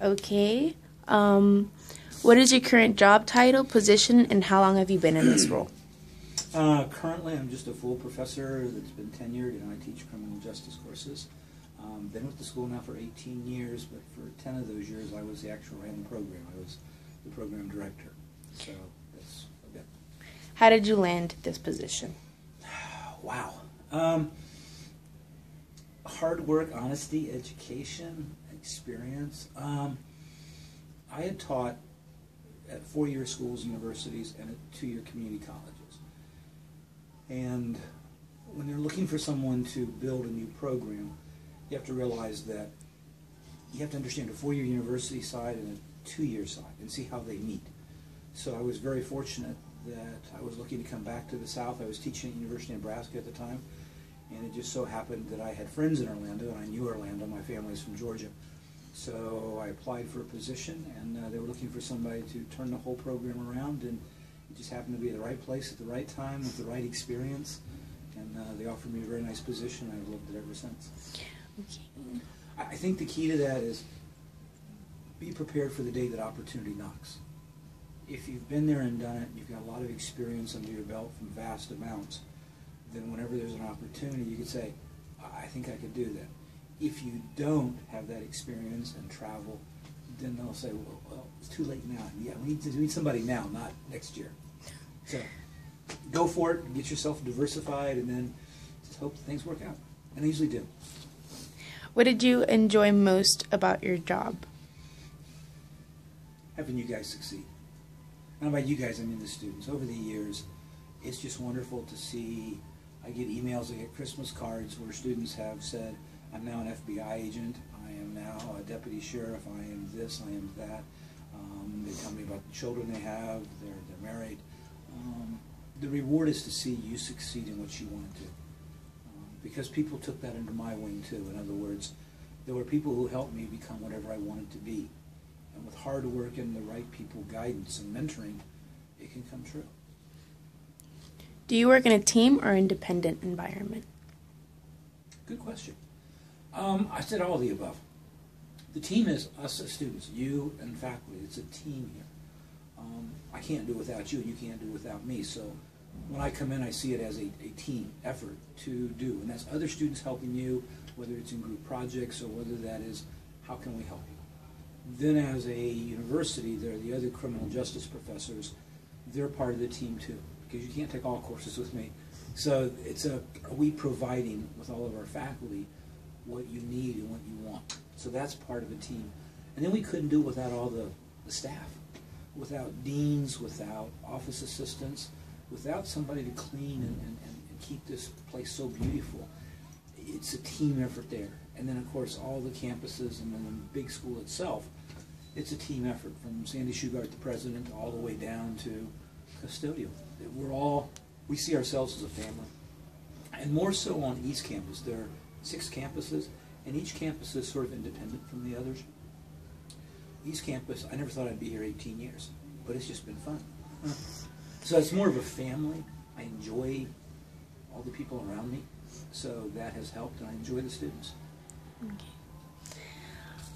Okay. Um, what is your current job title, position, and how long have you been in this role? Uh, currently, I'm just a full professor that's been tenured, and I teach criminal justice courses. Um, been with the school now for 18 years, but for 10 of those years, I was the actual the program. I was the program director. So that's a bit. How did you land this position? Wow. Um, hard work, honesty, education, experience. Um, I had taught at four-year schools, universities, and at two-year community colleges. And when they're looking for someone to build a new program, you have to realize that you have to understand a four-year university side and a two-year side and see how they meet. So I was very fortunate that I was looking to come back to the South. I was teaching at University of Nebraska at the time, and it just so happened that I had friends in Orlando, and I knew Orlando. My family's from Georgia. So I applied for a position, and uh, they were looking for somebody to turn the whole program around, and it just happened to be the right place at the right time with the right experience. And uh, they offered me a very nice position. I've loved it ever since. Okay. I I think the key to that is be prepared for the day that opportunity knocks. If you've been there and done it, you've got a lot of experience under your belt from vast amounts, then whenever there's an opportunity, you could say, I think I could do that. If you don't have that experience and travel, then they'll say, well, well it's too late now. Yeah, we need to we need somebody now, not next year. So go for it, get yourself diversified, and then just hope things work out. And they usually do. What did you enjoy most about your job? having you guys succeed. And about you guys, I mean the students. Over the years, it's just wonderful to see. I get emails, I get Christmas cards where students have said, I'm now an FBI agent, I am now a deputy sheriff, I am this, I am that. Um, they tell me about the children they have, they're, they're married. Um, the reward is to see you succeed in what you want to do. Um, because people took that under my wing too. In other words, there were people who helped me become whatever I wanted to be. And with hard work and the right people guidance and mentoring, it can come true. Do you work in a team or independent environment? Good question. Um, I said all of the above. The team is us as students, you and faculty. It's a team here. Um, I can't do without you, and you can't do without me. So when I come in, I see it as a, a team effort to do, and that's other students helping you, whether it's in group projects or whether that is how can we help you. Then as a university, there are the other criminal justice professors. They're part of the team too, because you can't take all courses with me. So it's a, are we providing with all of our faculty what you need and what you want? So that's part of a team. And then we couldn't do it without all the, the staff, without deans, without office assistants, without somebody to clean and, and, and keep this place so beautiful. It's a team effort there. And then, of course, all the campuses and then the big school itself, it's a team effort from Sandy Shugart, the president, all the way down to custodial. We're all, we see ourselves as a family. And more so on East Campus. There are six campuses, and each campus is sort of independent from the others. East Campus, I never thought I'd be here 18 years, but it's just been fun. So it's more of a family. I enjoy all the people around me, so that has helped, and I enjoy the students.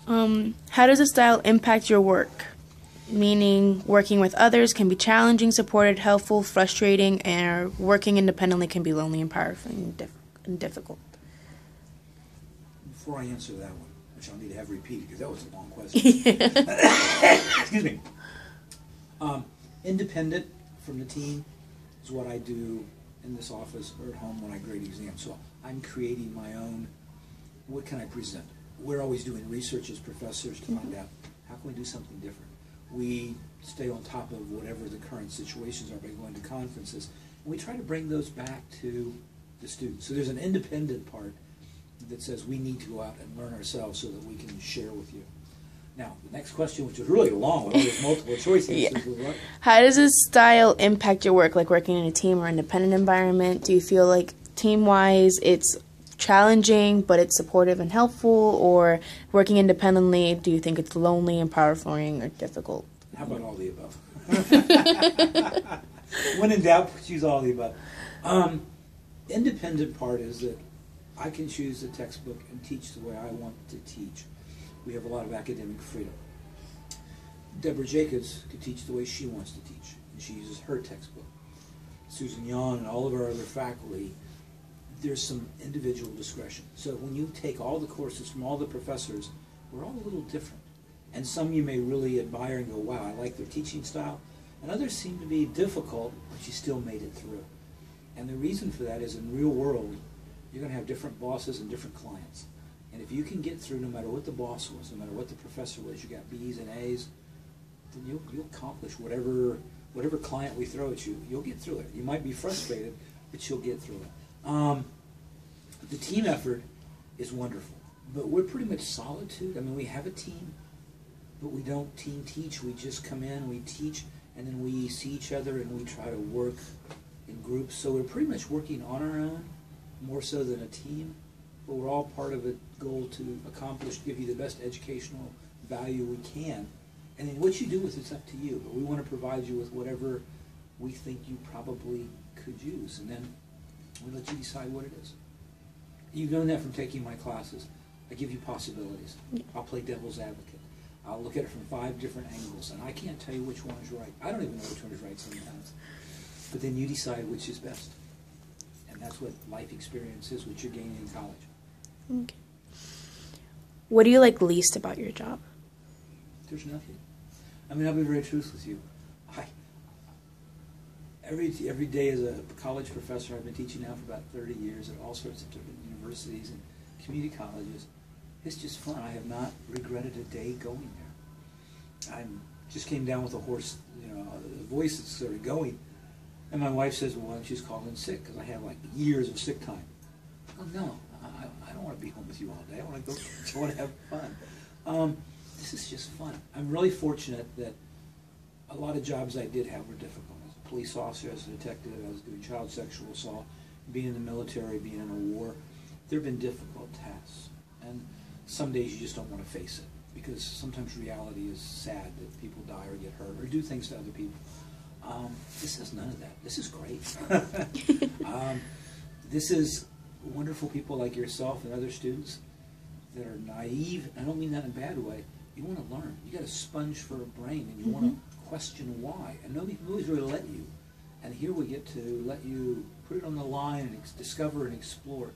Um, how does the style impact your work? Meaning, working with others can be challenging, supported, helpful, frustrating, and working independently can be lonely and powerful and, diff- and difficult. Before I answer that one, which I'll need to have repeated because that was a long question. Excuse me. Um, independent from the team is what I do in this office or at home when I grade exams. So I'm creating my own. What can I present? We're always doing research as professors to find out how can we do something different. We stay on top of whatever the current situations are by going to conferences, and we try to bring those back to the students. So there's an independent part that says we need to go out and learn ourselves so that we can share with you. Now, the next question, which is really long with all these multiple choice answers, was? How does this style impact your work, like working in a team or independent environment? Do you feel like team wise it's challenging but it's supportive and helpful, or working independently, do you think it's lonely, empowering, or difficult? How about all the above? when in doubt, choose all the above. Um, independent part is that I can choose the textbook and teach the way I want to teach. We have a lot of academic freedom. Deborah Jacobs could teach the way she wants to teach, and she uses her textbook. Susan Yon and all of our other faculty, there's some individual discretion. So when you take all the courses from all the professors, we're all a little different. And some you may really admire and go, wow, I like their teaching style. And others seem to be difficult, but you still made it through. And the reason for that is in real world, you're going to have different bosses and different clients. And if you can get through no matter what the boss was, no matter what the professor was, you got B's and A's, then you'll, you'll accomplish whatever whatever client we throw at you, you'll get through it. You might be frustrated, but you'll get through it. Um, the team effort is wonderful, but we're pretty much solitude. I mean, we have a team, but we don't team teach. We just come in, we teach, and then we see each other and we try to work in groups. So we're pretty much working on our own, more so than a team, but we're all part of a goal to accomplish, give you the best educational value we can and then what you do with it's up to you. But we want to provide you with whatever we think you probably could use, and then we let you decide what it is. You've known that from taking my classes. I give you possibilities. I'll play devil's advocate. I'll look at it from five different angles, and I can't tell you which one is right. I don't even know which one is right sometimes. But then you decide which is best. And that's what life experience is, what you're gaining in college. Okay. What do you like least about your job? There's nothing. I mean, I'll be very truthful with you. Every every day as a college professor, I've been teaching now for about 30 years at all sorts of different universities and community colleges. It's just fun. I have not regretted a day going there. I just came down with a hoarse, you know, a voice that's sort of going. And my wife says, well, why don't you just call in sick? Because I have like years of sick time. Oh, no, I, I don't want to be home with you all day. I want to go, I want to have fun. Um, this is just fun. I'm really fortunate that a lot of jobs I did have were difficult. As police officer, as a detective, I was doing child sexual assault, being in the military, being in a war. There have been difficult tasks. And some days you just don't want to face it because sometimes reality is sad that people die or get hurt or do things to other people. Um, this has none of that. This is great. um, this is wonderful people like yourself and other students that are naive. I don't mean that in a bad way you want to learn. You got a sponge for a brain, and you mm-hmm. want to question why. And nobody, nobody's really let you. And here we get to let you put it on the line and ex- discover and explore.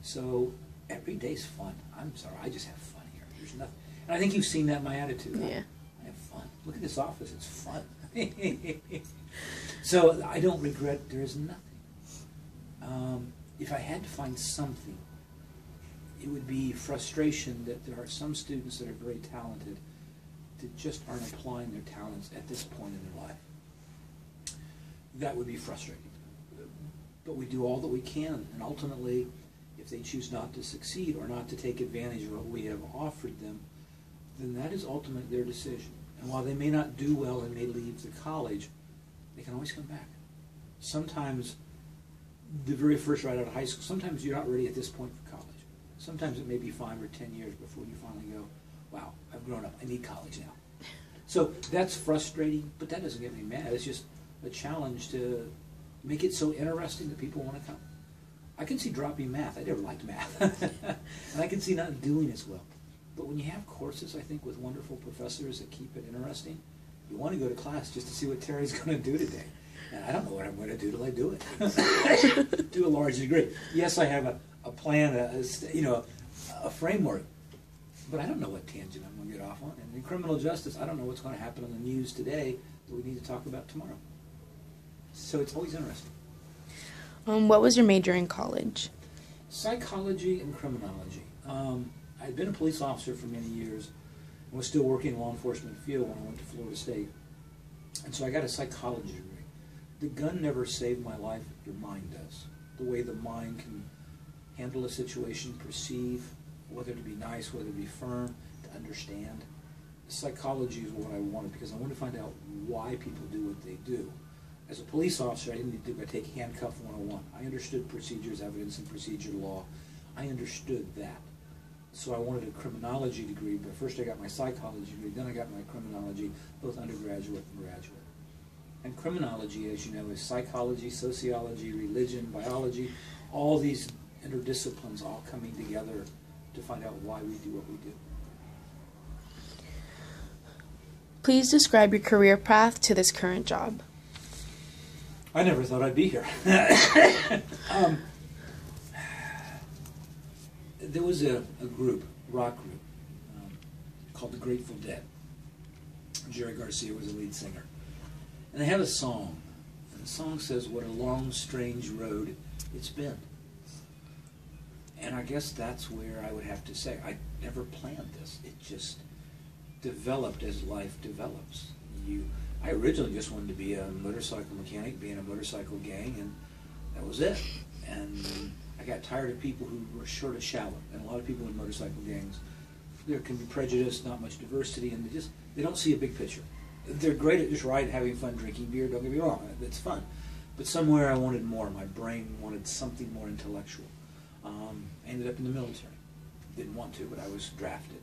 So every day's fun. I'm sorry, I just have fun here. There's nothing. And I think you've seen that in my attitude. Yeah. I, I have fun. Look at this office. It's fun. so I don't regret. There is nothing. Um, if I had to find something it would be frustration that there are some students that are very talented that just aren't applying their talents at this point in their life. That would be frustrating. But we do all that we can, and ultimately, if they choose not to succeed or not to take advantage of what we have offered them, then that is ultimately their decision. And while they may not do well and may leave the college, they can always come back. Sometimes the very first right out of high school, sometimes you're not ready at this point for college. Sometimes it may be five or ten years before you finally go, wow, I've grown up. I need college now. So that's frustrating, but that doesn't get me mad. It's just a challenge to make it so interesting that people want to come. I can see dropping math. I never liked math. and I can see not doing as well. But when you have courses, I think, with wonderful professors that keep it interesting, you want to go to class just to see what Terry's going to do today. And I don't know what I'm going to do till I do it. to a large degree. Yes, I have a a plan, a, a you know, a framework. But I don't know what tangent I'm going to get off on. And in criminal justice, I don't know what's going to happen on the news today that we need to talk about tomorrow. So it's always interesting. Um, what was your major in college? Psychology and criminology. Um, I had been a police officer for many years and was still working in law enforcement field when I went to Florida State. And so I got a psychology degree. The gun never saved my life, your mind does. The way the mind can handle a situation, perceive whether to be nice, whether to be firm, to understand. Psychology is what I wanted because I wanted to find out why people do what they do. As a police officer, I didn't need to take handcuff 101. I understood procedures, evidence, and procedure law. I understood that. So I wanted a criminology degree, but first I got my psychology degree, then I got my criminology, both undergraduate and graduate. And criminology, as you know, is psychology, sociology, religion, biology, all these interdisciplines all coming together to find out why we do what we do. Please describe your career path to this current job. I never thought I'd be here. um, there was a, a group, rock group, um, called the Grateful Dead. Jerry Garcia was the lead singer. And they had a song. And the song says, What a long, strange road it's been. And I guess that's where I would have to say, I never planned this. It just developed as life develops. You, I originally just wanted to be a motorcycle mechanic, be in a motorcycle gang, and that was it. And I got tired of people who were short of shallow, and a lot of people in motorcycle gangs, there can be prejudice, not much diversity, and they just they don't see a big picture. They're great at just riding, having fun, drinking beer. Don't get me wrong, it's fun, but somewhere I wanted more. My brain wanted something more intellectual. Um, I ended up in the military. Didn't want to, but I was drafted.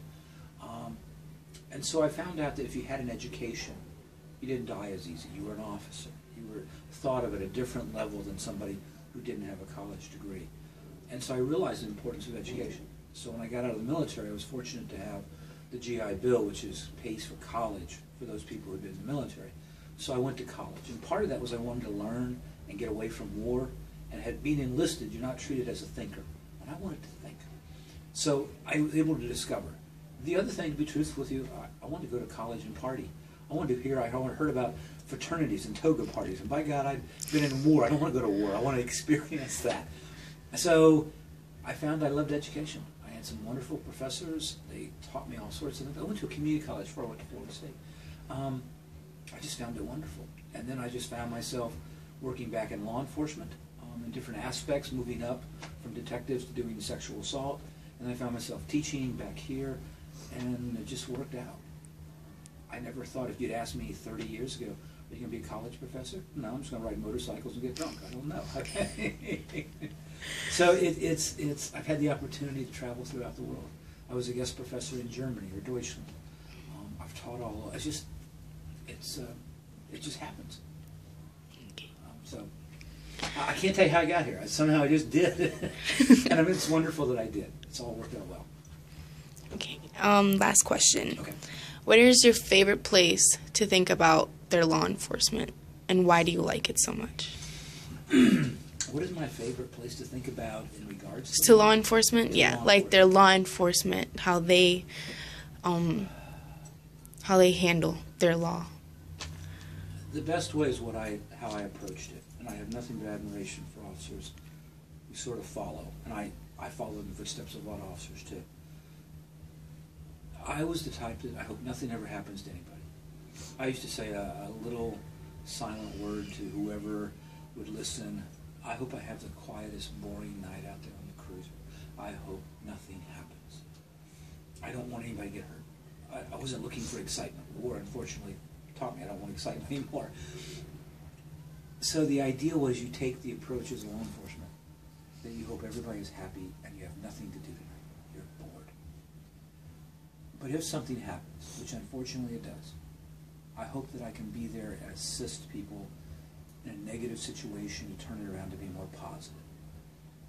Um, and so I found out that if you had an education, you didn't die as easy. You were an officer. You were thought of at a different level than somebody who didn't have a college degree. And so I realized the importance of education. So when I got out of the military, I was fortunate to have the GI Bill, which is pays for college for those people who've been in the military. So I went to college. And part of that was I wanted to learn and get away from war. And had been enlisted, you're not treated as a thinker. And I wanted to think. So I was able to discover. The other thing, to be truthful with you, I, I wanted to go to college and party. I wanted to hear, I heard about fraternities and toga parties. And by God, I've been in war. I don't want to go to war. I want to experience that. So I found I loved education. I had some wonderful professors. They taught me all sorts of things. I went to a community college before I went to Florida State. Um, I just found it wonderful. And then I just found myself working back in law enforcement um, in different aspects, moving up from detectives to doing sexual assault. And I found myself teaching back here, and it just worked out. I never thought if you'd asked me 30 years ago, are you going to be a college professor? No, I'm just going to ride motorcycles and get drunk. I don't know. so it, it's, it's, I've had the opportunity to travel throughout the world. I was a guest professor in Germany or Deutschland. Um, I've taught all, it's just, it's, uh, it just happens. Um, so I can't tell you how I got here. I, somehow I just did. and I mean, it's wonderful that I did. It's all worked out well. Okay. Um, last question. Okay. What is your favorite place to think about their law enforcement, and why do you like it so much? what is my favorite place to think about in regards to, to law enforcement? To yeah, law like their law enforcement, how they, um, how they handle their law. The best way is what I how I approached it, I have nothing but admiration for officers who sort of follow, and I I follow in the footsteps of a lot of officers too. I was the type that I hope nothing ever happens to anybody. I used to say a, a little silent word to whoever would listen. I hope I have the quietest, boring night out there on the cruiser. I hope nothing happens. I don't want anybody to get hurt. I, I wasn't looking for excitement. War, unfortunately, taught me I don't want excitement anymore. So the idea was you take the approach as law enforcement that you hope everybody is happy and you have nothing to do tonight. You're bored. But if something happens, which unfortunately it does, I hope that I can be there and assist people in a negative situation to turn it around to be more positive.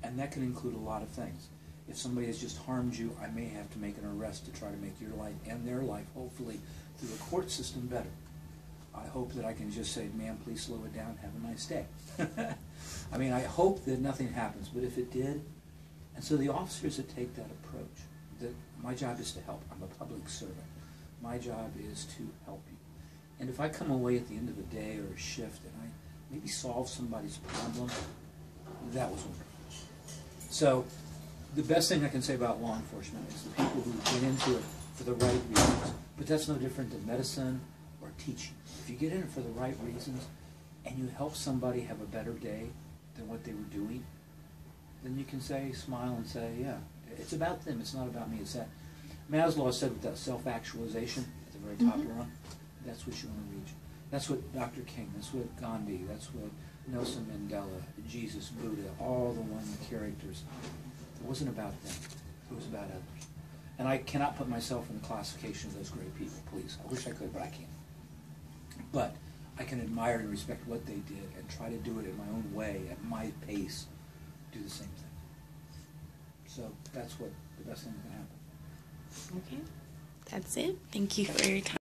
And that can include a lot of things. If somebody has just harmed you, I may have to make an arrest to try to make your life and their life, hopefully, through the court system better. I hope that I can just say, ma'am, please slow it down, have a nice day. I mean, I hope that nothing happens, but if it did, and so the officers that take that approach, that my job is to help. I'm a public servant. My job is to help you. And if I come away at the end of a day or a shift and I maybe solve somebody's problem, that was wonderful. So the best thing I can say about law enforcement is the people who get into it for the right reasons. But that's no different than medicine or teaching. If you get in it for the right reasons and you help somebody have a better day than what they were doing, then you can say, smile and say, yeah, it's about them. It's not about me. It's that. Maslow said with that self-actualization at the very top Mhm. you're on, that's what you want to reach. That's what Dr. King, that's what Gandhi, that's what Nelson Mandela, Jesus, Buddha, all the one characters. It wasn't about them. It was about others. And I cannot put myself in the classification of those great people, please. I wish I could, but I can't. But I can admire and respect what they did and try to do it in my own way, at my pace, do the same thing. So that's what the best thing that can happen. Okay. That's it. Thank you for your time.